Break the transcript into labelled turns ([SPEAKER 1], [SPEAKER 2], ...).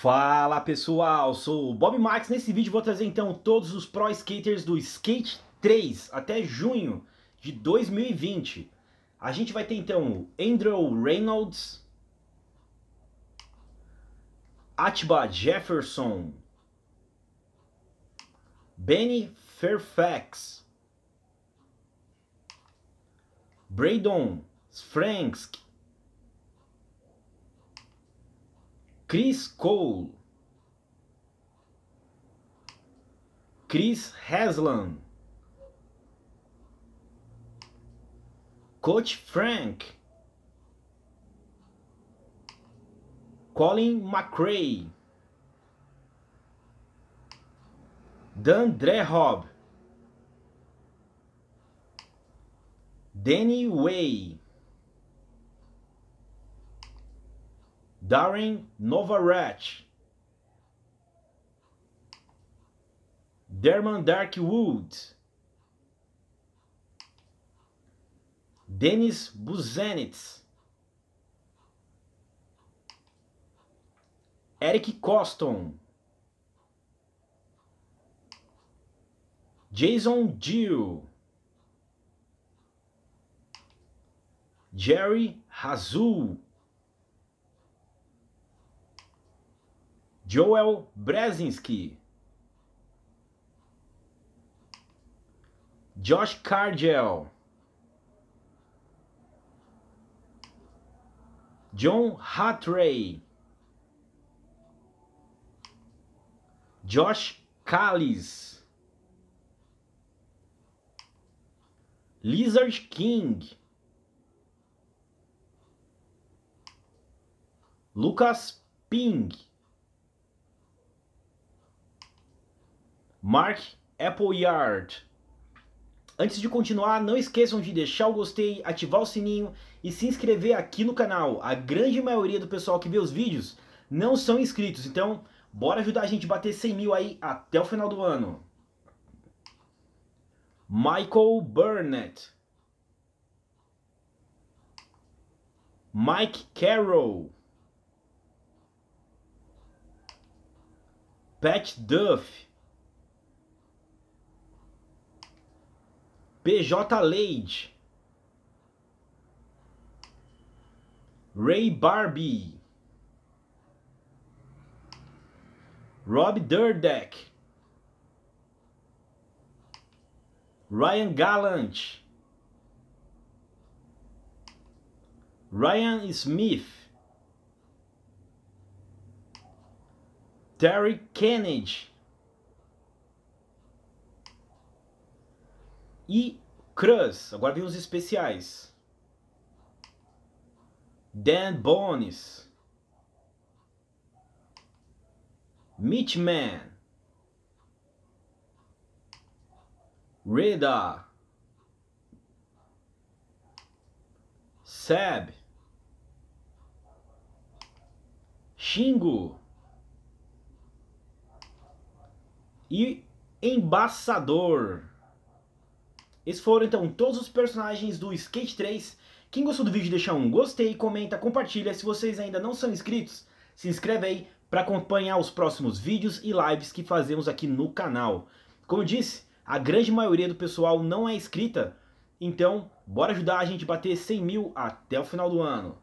[SPEAKER 1] Fala pessoal, sou o Bob Max. Nesse vídeo vou trazer então todos os Pro Skaters do Skate 3 até junho de 2020. A gente vai ter então Andrew Reynolds, Atiba Jefferson, Benny Fairfax, Braydon Franks, Chris Cole, Chris Haslam, Coach Frank, Colin McRae, Dan Drehob, Danny Way, Darren Novarach, Derman Darkwood, Denis Buzenitz, Eric Coston, Jason Gill, Jerry Razul, Joel Brzezinski, Josh Cargel, John Hattray, Josh Callis, Lizard King, Lucas Ping, Mark Appleyard. Antes de continuar, não esqueçam de deixar o gostei, ativar o sininho e se inscrever aqui no canal. A grande maioria do pessoal que vê os vídeos não são inscritos, então bora ajudar a gente a bater 100 mil aí até o final do ano. Michael Burnett. Mike Carroll. Pat Duff. PJ Leide. Ray Barbie. Rob Durdeck. Ryan Gallant. Ryan Smith. Terry Kennedy. E Cruz. Agora vem os especiais. Dan Bones. Mitchman. Reda. Seb. Xingo. E Embaçador. Esses foram então todos os personagens do Skate 3. Quem gostou do vídeo deixa um gostei, comenta, compartilha. Se vocês ainda não são inscritos, se inscreve aí para acompanhar os próximos vídeos e lives que fazemos aqui no canal. Como eu disse, a grande maioria do pessoal não é inscrita, então bora ajudar a gente a bater 100 mil até o final do ano.